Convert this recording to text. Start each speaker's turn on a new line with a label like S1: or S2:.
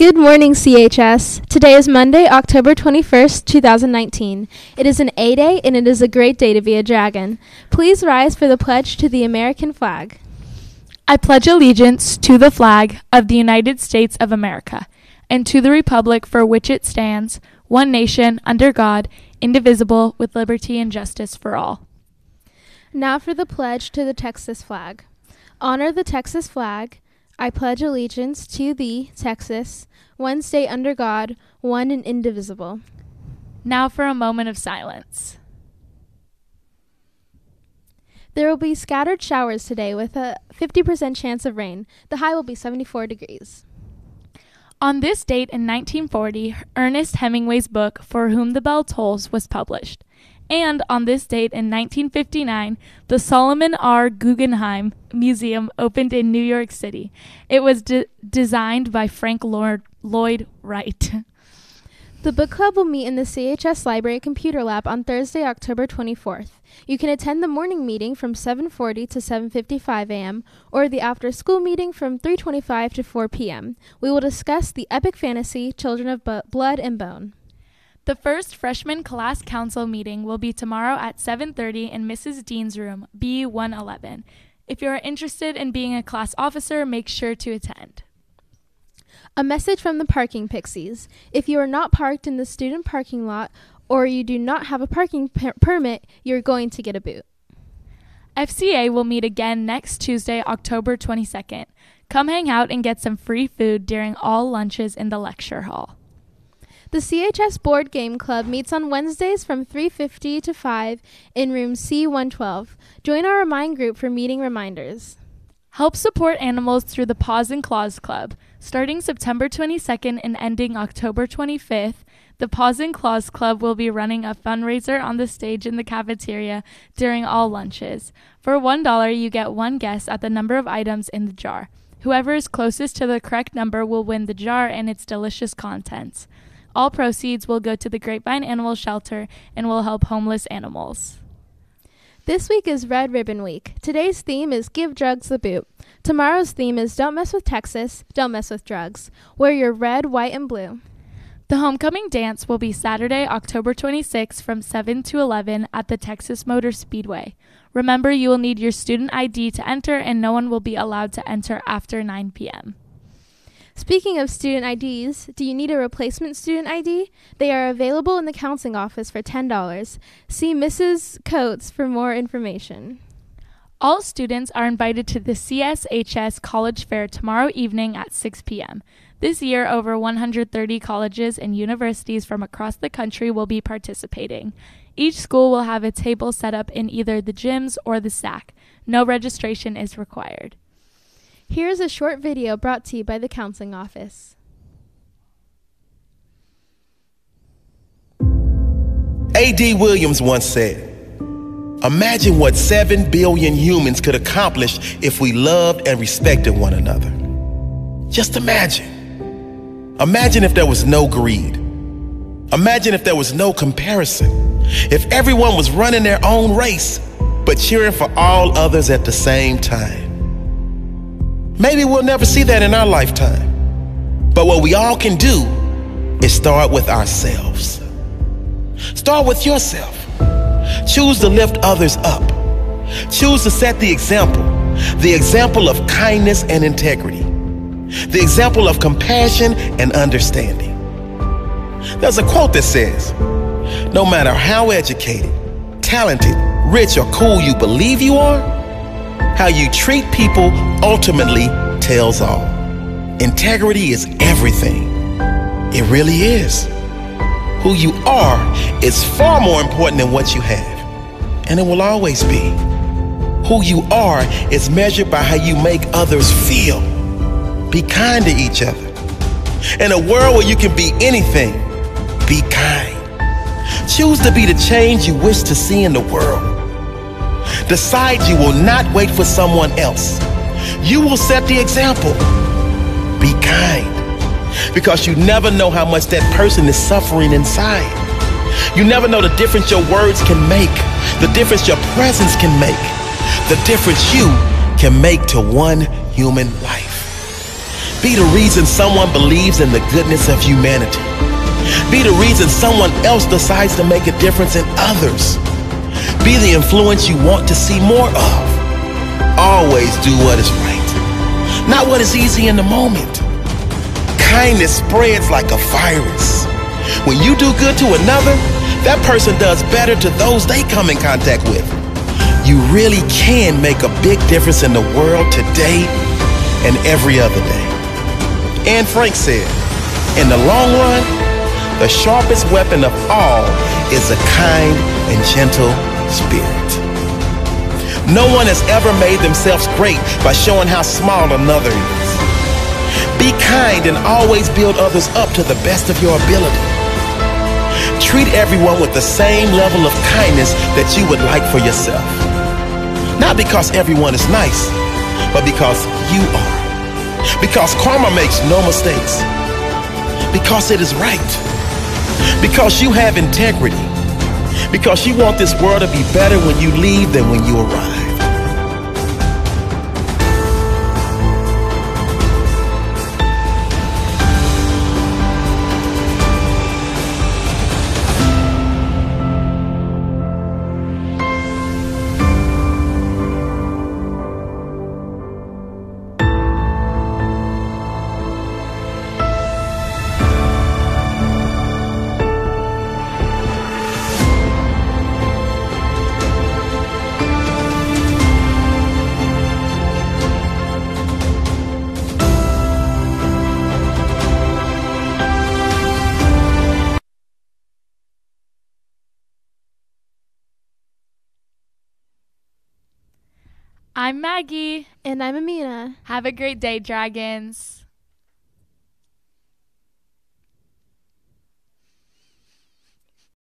S1: Good morning, CHS. Today is Monday, October 21st, 2019. It is an A Day and it is a great day to be a dragon. Please rise for the pledge to the American flag.
S2: I pledge allegiance to the flag of the United States of America and to the republic for which it stands, one nation, under God, indivisible, with liberty and justice for all.
S1: Now for the pledge to the Texas flag. Honor the Texas flag. I pledge allegiance to thee, Texas, one state under God, one and indivisible.
S2: Now for a moment of silence.
S1: There will be scattered showers today with a 50% chance of rain. The high will be 74 degrees.
S2: On this date in 1940, Ernest Hemingway's book, For Whom the Bell Tolls, was published. And on this date in 1959, the Solomon R. Guggenheim Museum opened in New York City. It was de- designed by Frank Lord- Lloyd Wright.
S1: The book club will meet in the CHS Library Computer Lab on Thursday, October 24th. You can attend the morning meeting from 7:40 to 7:55 a.m. or the after-school meeting from 3:25 to 4 p.m. We will discuss the epic fantasy Children of Blood and Bone.
S2: The first freshman class council meeting will be tomorrow at 7:30 in Mrs. Dean's room, B111. If you are interested in being a class officer, make sure to attend.
S1: A message from the parking pixies. If you are not parked in the student parking lot or you do not have a parking per- permit, you're going to get a boot.
S2: FCA will meet again next Tuesday, October 22nd. Come hang out and get some free food during all lunches in the lecture hall.
S1: The CHS Board Game Club meets on Wednesdays from 3:50 to 5 in room C112. Join our Remind group for meeting reminders.
S2: Help support animals through the Paws and Claws Club. Starting September 22nd and ending October 25th, the Paws and Claws Club will be running a fundraiser on the stage in the cafeteria during all lunches. For $1, you get one guess at the number of items in the jar. Whoever is closest to the correct number will win the jar and its delicious contents. All proceeds will go to the Grapevine Animal Shelter and will help homeless animals.
S1: This week is Red Ribbon Week. Today's theme is Give Drugs the Boot. Tomorrow's theme is Don't Mess with Texas, Don't Mess with Drugs. Wear your red, white, and blue.
S2: The homecoming dance will be Saturday, October 26th from 7 to 11 at the Texas Motor Speedway. Remember, you will need your student ID to enter, and no one will be allowed to enter after 9 p.m.
S1: Speaking of student IDs, do you need a replacement student ID? They are available in the counseling office for $10. See Mrs. Coates for more information.
S2: All students are invited to the CSHS College Fair tomorrow evening at 6 p.m. This year, over 130 colleges and universities from across the country will be participating. Each school will have a table set up in either the gyms or the SAC. No registration is required.
S1: Here is a short video brought to you by the counseling office.
S3: A.D. Williams once said, Imagine what 7 billion humans could accomplish if we loved and respected one another. Just imagine. Imagine if there was no greed. Imagine if there was no comparison. If everyone was running their own race, but cheering for all others at the same time. Maybe we'll never see that in our lifetime. But what we all can do is start with ourselves. Start with yourself. Choose to lift others up. Choose to set the example, the example of kindness and integrity, the example of compassion and understanding. There's a quote that says, No matter how educated, talented, rich, or cool you believe you are, how you treat people ultimately tells all. Integrity is everything. It really is. Who you are is far more important than what you have, and it will always be. Who you are is measured by how you make others feel. Be kind to each other. In a world where you can be anything, be kind. Choose to be the change you wish to see in the world. Decide you will not wait for someone else. You will set the example. Be kind. Because you never know how much that person is suffering inside. You never know the difference your words can make, the difference your presence can make, the difference you can make to one human life. Be the reason someone believes in the goodness of humanity. Be the reason someone else decides to make a difference in others. Be the influence you want to see more of. Always do what is right, not what is easy in the moment. Kindness spreads like a virus. When you do good to another, that person does better to those they come in contact with. You really can make a big difference in the world today and every other day. Anne Frank said, in the long run, the sharpest weapon of all is a kind and gentle spirit. No one has ever made themselves great by showing how small another is. Be kind and always build others up to the best of your ability. Treat everyone with the same level of kindness that you would like for yourself. Not because everyone is nice, but because you are. Because karma makes no mistakes. Because it is right. Because you have integrity. Because you want this world to be better when you leave than when you arrive.
S2: I'm Maggie.
S1: And I'm Amina.
S2: Have a great day, dragons.